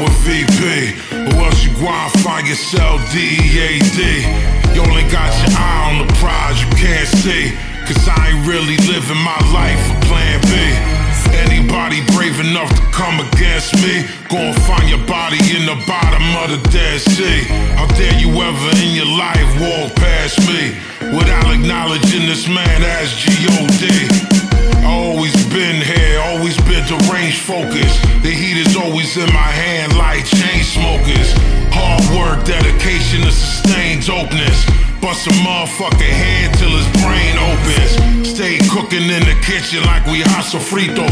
with VP. Or else you go and find yourself DEAD. You only got your eye on the prize you can't see. Cause I ain't really living my life for plan B. Anybody brave enough to come against me, gon' find your body in the bottom of the Dead Sea. How dare you ever in your life walk past me without acknowledging this man as G.O.D. Bust a motherfucker head till his brain opens. Stay cooking in the kitchen like we hot frito.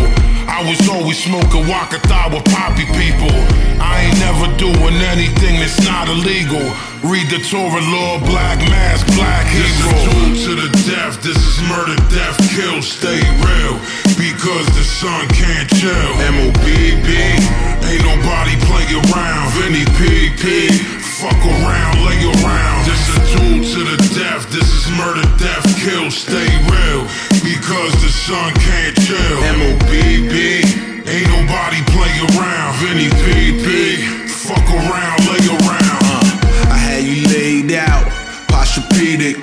I was always smoking wakata with poppy people. I ain't never doing anything that's not illegal. Read the Torah law, black mask, black hero. This is to the death. This is murder, death, kill. Stay real because the sun can't chill. MOBB, ain't nobody play around. Vinnie PP, fuck around, lay around. Murder, death, kill. Stay real because the sun can't chill. MOBB, ain't nobody play around. Vinnie PP, fuck around, lay around. Uh, I had you laid out, posturepedic.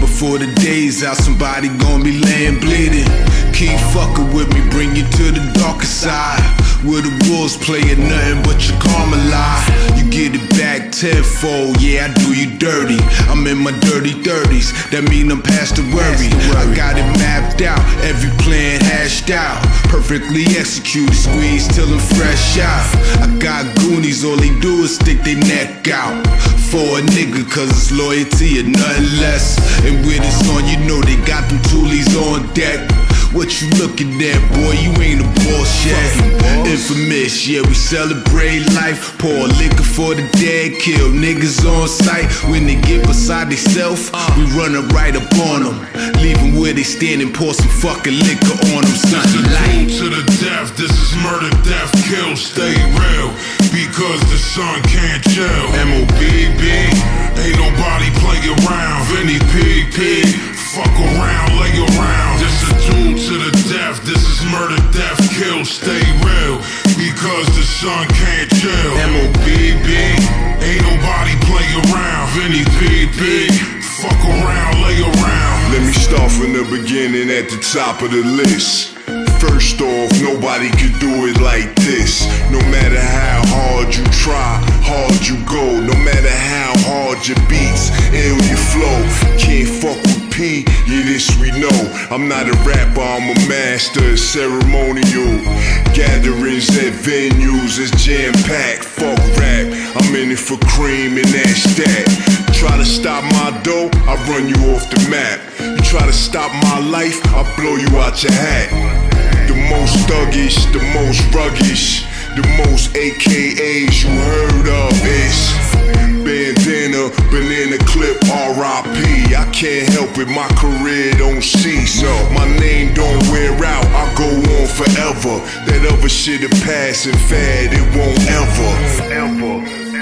Before the day's out, somebody gon' be laying bleeding. Keep fucking with me, bring you to the darker side. Where the wolves playing nothing but your karma lie. You get it back tenfold, yeah, I do you dirty. I'm in my dirty 30s, that mean I'm past the worry. I got it mapped out, every plan hashed out. Perfectly executed, squeeze till I'm fresh out. I got goonies, all they do is stick their neck out. For a nigga, cause it's loyalty and nothing less. And with this on, you know they got them toolies on deck. What you looking at, boy? You ain't a boss yet. Infamous, yeah, we celebrate life. Pour liquor for the dead, kill niggas on sight. When they get beside themselves, we run it right up on them. Leave them where they stand and pour some fucking liquor on them. This Something is like. to the death. This is murder, death, kill. Stay real because the sun can't chill. MOBB, ain't nobody play around. Vinnie PP, fuck around. Sun can't chill. MOBB, ain't nobody play around. Vinnie PP, fuck around, lay around. Let me start from the beginning at the top of the list. First off, nobody could do it like this. No matter how hard you try, hard you go. No matter how hard your beats, ill your flow. Can't fuck with Yeah, this we know. I'm not a rapper, I'm a master of ceremonial. Gatherings at venues is jam packed. Fuck rap, I'm in it for cream and that's that. Try to stop my dough, I run you off the map. You try to stop my life, I blow you out your hat. The most thuggish, the most ruggish, the most AKAs you heard of is bandana, banana clip, RIP. I can't help it, my career don't cease. My name don't wear out, I go on forever. That other shit a passing fad, it won't ever. ever.